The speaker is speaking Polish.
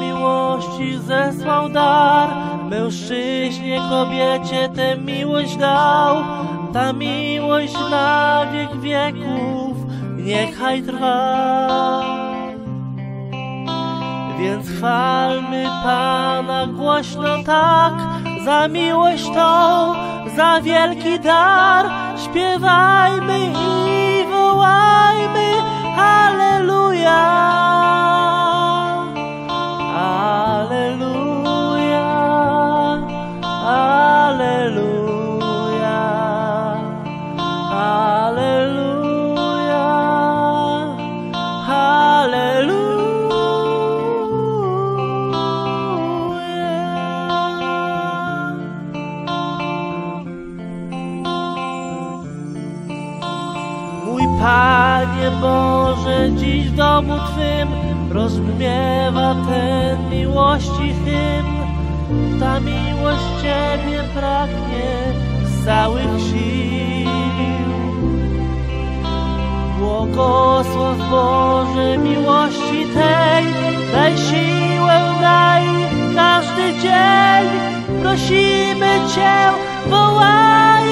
miłości zesłał dar, mężczyźnie, kobiecie tę miłość dał. Ta miłość na wiek wieków niechaj trwa. Więc chwalmy Pana głośno tak, za miłość tą, za wielki dar. Śpiewajmy i wołajmy, Panie Boże, dziś w domu Twym rozbrzmiewa ten miłości hymn. Ta miłość Ciebie pragnie z całych sił. Błogosław Boże miłości tej, daj siłę, daj każdy dzień. Prosimy Cię, wołaj